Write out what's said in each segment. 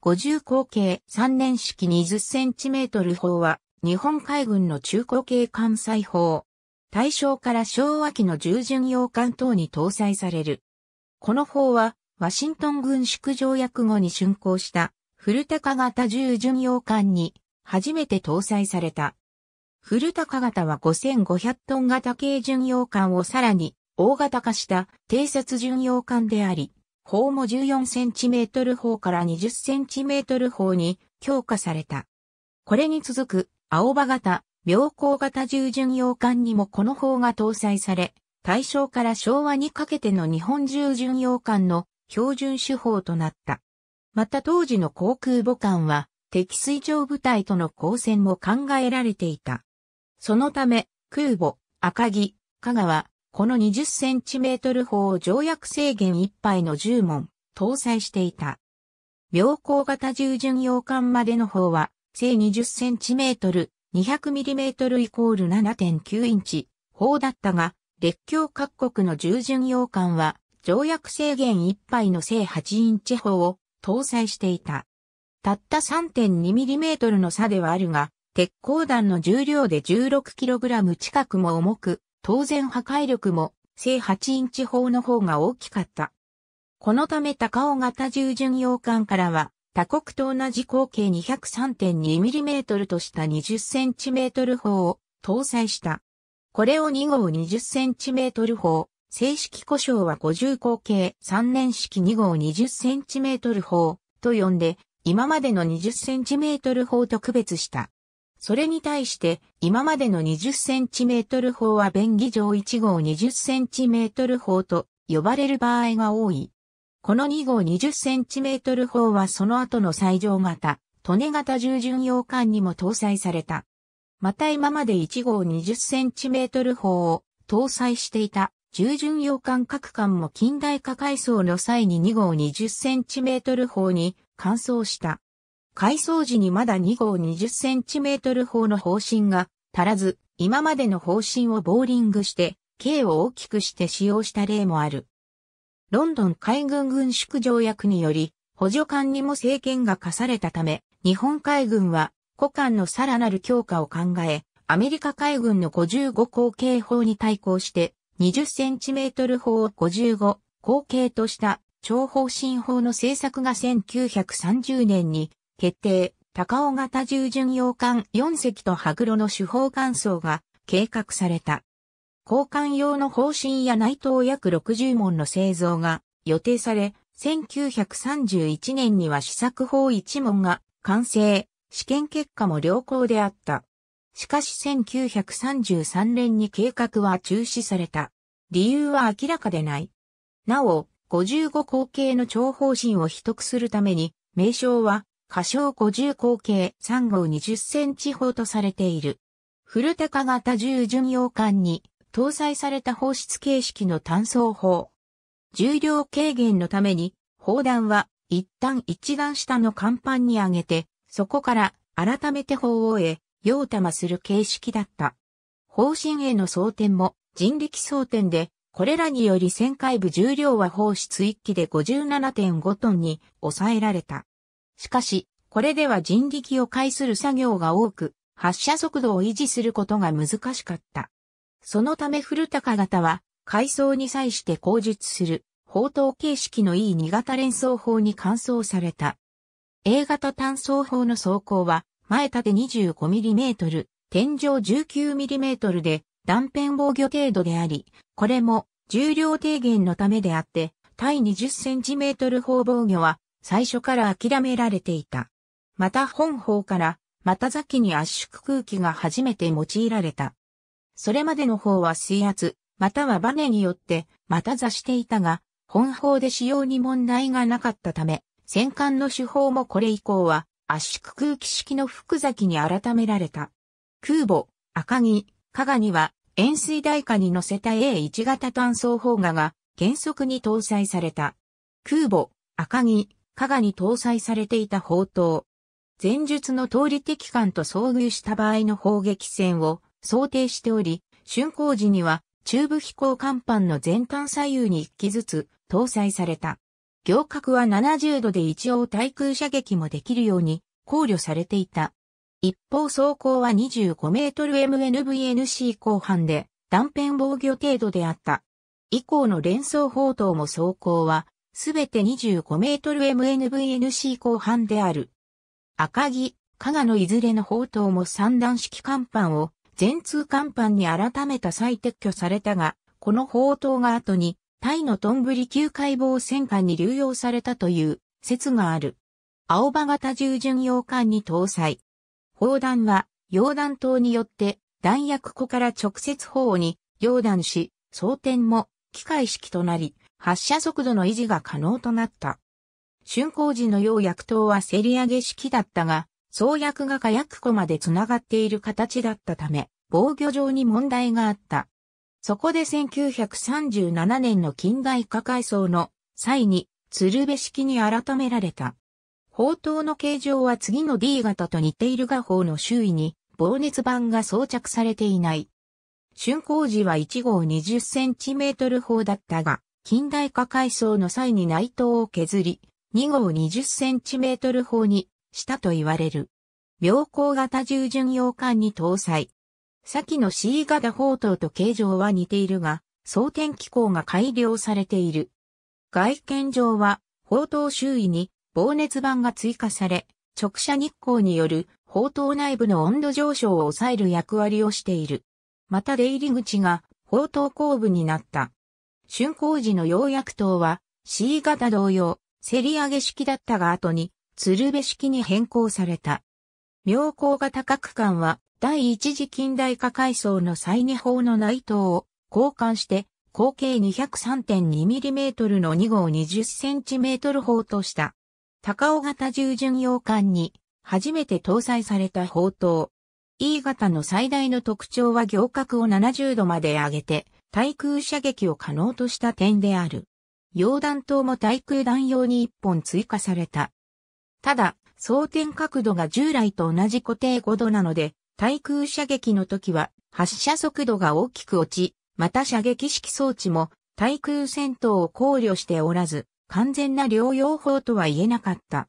50口径3年式 20cm 砲は日本海軍の中古系艦載砲。大正から昭和期の従巡洋艦等に搭載される。この砲はワシントン軍縮条約後に竣工した古高型従巡洋艦に初めて搭載された。古高型は5500トン型軽巡洋艦をさらに大型化した偵察巡洋艦であり、砲も 14cm 砲から 20cm 砲に強化された。これに続く青葉型、妙高型従巡洋艦にもこの砲が搭載され、大正から昭和にかけての日本従巡洋艦の標準手法となった。また当時の航空母艦は敵水上部隊との交戦も考えられていた。そのため、空母、赤城、香川、この20センチメートル砲を条約制限1杯の10門、搭載していた。妙高型従巡洋艦までの方は、正20センチメートル、200ミリメートルイコール7.9インチ、砲だったが、列強各国の従巡洋艦は、条約制限1杯の正8インチ砲を搭載していた。たった 3.2mm の差ではあるが、鉄鋼弾の重量で 16kg 近くも重く、当然破壊力も正8インチ砲の方が大きかった。このため高尾型従巡洋艦からは他国と同じ口径 203.2mm とした 20cm 砲を搭載した。これを2号 20cm 砲、正式故障は50口径3年式2号 20cm 砲と呼んで、今までの 20cm 砲と区別した。それに対して、今までの 20cm 砲は便宜上1号 20cm 砲と呼ばれる場合が多い。この2号 20cm 砲はその後の最上型、利根型従巡洋艦にも搭載された。また今まで1号 20cm 砲を搭載していた従巡洋艦各艦も近代化改装の際に2号 20cm 砲に換装した。改装時にまだ2号 20cm 砲の方針が足らず、今までの方針をボーリングして、径を大きくして使用した例もある。ロンドン海軍軍縮条約により、補助艦にも政権が課されたため、日本海軍は古艦のさらなる強化を考え、アメリカ海軍の55口径砲に対抗して、20センチメートル砲を55口径とした超方針砲の製作が1930年に決定、高尾型従巡洋艦4隻と羽黒の主砲艦装が計画された。交換用の方針や内藤約60門の製造が予定され、1931年には試作砲1門が完成、試験結果も良好であった。しかし1933年に計画は中止された。理由は明らかでない。なお、55口径の超方針を取得するために、名称は、過小50口径3号20センチ砲とされている。古高型重巡洋艦に搭載された放出形式の単装砲。重量軽減のために、砲弾は一旦一段下の甲板に上げて、そこから改めて砲をへ、用玉する形式だった。砲身への装填も人力装填で、これらにより旋回部重量は放出1機で57.5トンに抑えられた。しかし、これでは人力を介する作業が多く、発射速度を維持することが難しかった。そのため古高型は、階層に際して口述する、砲塔形式の E2 型連装砲に換装された。A 型単装砲の装甲は、前縦 25mm、天井 19mm で、断片防御程度であり、これも重量低減のためであって、対 20cm 砲防御は最初から諦められていた。また本砲から、股崎に圧縮空気が初めて用いられた。それまでの方は水圧、またはバネによって股座していたが、本法で使用に問題がなかったため、戦艦の手法もこれ以降は圧縮空気式の複崎に改められた。空母、赤城、加賀には塩水台下に乗せた A1 型単装砲画が原則に搭載された。空母、赤城、加賀に搭載されていた砲塔。前述の通り敵艦と遭遇した場合の砲撃戦を想定しており、竣工時には中部飛行甲板の前端左右に1機ずつ搭載された。行角は70度で一応対空射撃もできるように考慮されていた。一方走行は25メートル MNVNC 後半で断片防御程度であった。以降の連装砲塔も走行はすべて25メートル MNVNC 後半である。赤木、加賀のいずれの砲塔も三段式甲板を全通甲板に改めた再撤去されたが、この砲塔が後にタイのトンブリ級解剖戦艦に流用されたという説がある。青葉型従順洋艦に搭載。砲弾は、溶弾頭によって弾薬庫から直接砲に溶弾し、装填も機械式となり、発射速度の維持が可能となった。竣工時の溶薬塔は競り上げ式だったが、装薬が火薬庫まで繋がっている形だったため、防御上に問題があった。そこで1937年の近代化改装の際に鶴瓶式に改められた。砲塔の形状は次の D 型と似ている画砲の周囲に防熱板が装着されていない。竣工時は1号 20cm 砲だったが、近代化改装の際に内灯を削り、2号 20cm 砲にしたと言われる。妙高型従順洋艦に搭載。先の C 型砲塔と形状は似ているが、装填機構が改良されている。外見上は、砲塔周囲に防熱板が追加され、直射日光による砲塔内部の温度上昇を抑える役割をしている。また出入り口が砲塔後部になった。竣工時の溶薬塔は C 型同様、競り上げ式だったが後に鶴瓶式に変更された。妙高型核管は第一次近代化改装の再二砲の内塔を交換して合計 203.2mm の2号 20cm 砲とした。高尾型従順洋艦に初めて搭載された砲塔。E 型の最大の特徴は行角を70度まで上げて対空射撃を可能とした点である。溶弾頭も対空弾用に1本追加された。ただ、装填角度が従来と同じ固定5度なので、対空射撃の時は発射速度が大きく落ち、また射撃式装置も対空戦闘を考慮しておらず、完全な療養法とは言えなかった。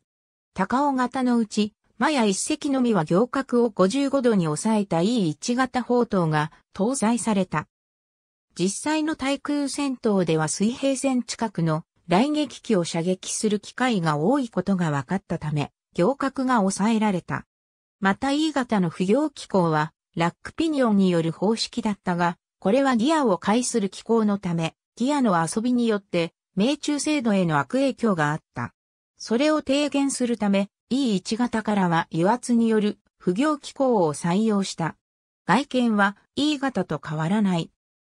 高尾型のうち、マヤ一隻のみは行角を55度に抑えた E1 型砲塔が搭載された。実際の対空戦闘では水平線近くの雷撃機を射撃する機会が多いことが分かったため、行角が抑えられた。また E 型の不行機構は、ラックピニオンによる方式だったが、これはギアを介する機構のため、ギアの遊びによって命中精度への悪影響があった。それを低減するため、E1 型からは油圧による不行機構を採用した。外見は E 型と変わらない。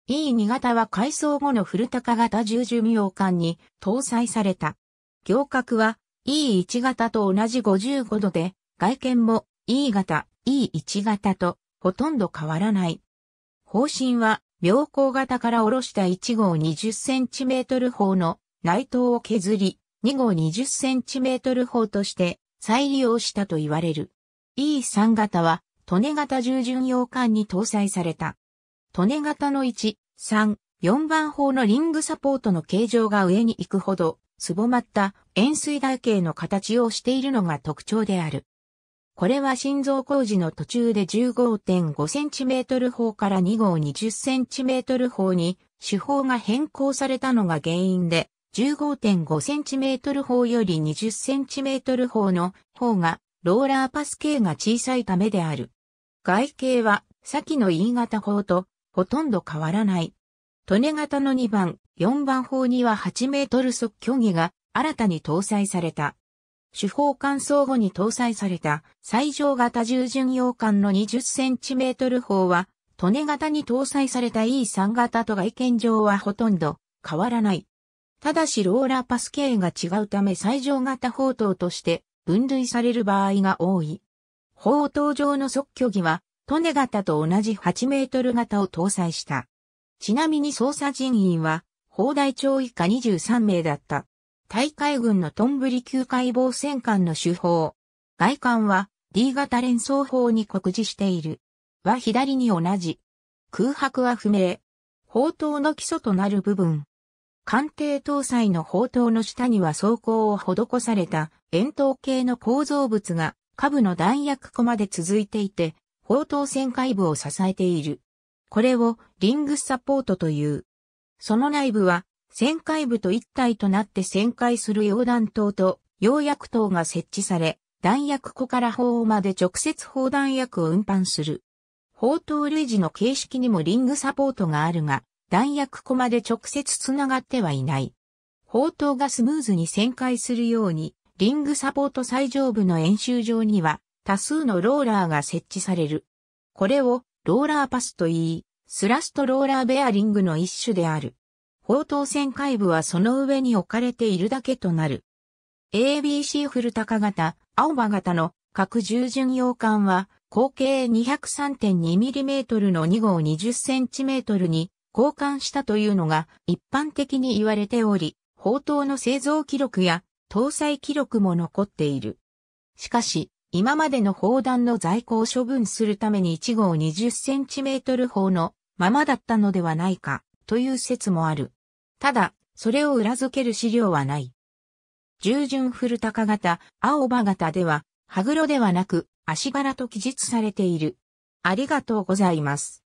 E2 型は改装後のフルタカ型重寿命管に搭載された。行角は E1 型と同じ55度で、外見も E 型、E1 型とほとんど変わらない。方針は妙高型から下ろした1号 20cm 砲の内灯を削り、2号 20cm 砲として再利用したと言われる。E3 型は、トネ型従順洋艦に搭載された。トネ型の1、3、4番砲のリングサポートの形状が上に行くほど、すぼまった円錐台形の形をしているのが特徴である。これは心臓工事の途中で 15.5cm 砲から2号 20cm 砲に手法が変更されたのが原因で 15.5cm 砲より 20cm 砲の方がローラーパス径が小さいためである。外形は先の E 型砲とほとんど変わらない。トネ型の2番、4番砲には8メートル速距儀が新たに搭載された。主砲乾燥後に搭載された最上型従順洋艦の 20cm 砲は、トネ型に搭載された E3 型と外見上はほとんど変わらない。ただしローラーパス径が違うため最上型砲塔として分類される場合が多い。砲塔上の側距儀は、トネ型と同じ8メートル型を搭載した。ちなみに捜査人員は、砲台長以下23名だった。大海軍のトンブリ級解剖戦艦の手法。外観は D 型連装砲に酷似している。は左に同じ。空白は不明。砲塔の基礎となる部分。艦艇搭載の砲塔の下には装甲を施された円筒形の構造物が下部の弾薬庫まで続いていて、砲塔旋回部を支えている。これをリングサポートという。その内部は旋回部と一体となって旋回する溶弾塔と溶薬塔が設置され、弾薬庫から砲まで直接砲弾薬を運搬する。砲塔類似の形式にもリングサポートがあるが、弾薬庫まで直接つながってはいない。砲塔がスムーズに旋回するように、リングサポート最上部の演習場には多数のローラーが設置される。これをローラーパスと言い、スラストローラーベアリングの一種である。砲塔旋回部はその上に置かれているだけとなる。ABC フルタカ型、青葉型の各従巡洋艦は口径 203.2mm の2号 20cm に交換したというのが一般的に言われており、砲塔の製造記録や搭載記録も残っている。しかし、今までの砲弾の在庫を処分するために1号 20cm 砲のままだったのではないかという説もある。ただ、それを裏付ける資料はない。従順古高型、青葉型では、羽黒ではなく足柄と記述されている。ありがとうございます。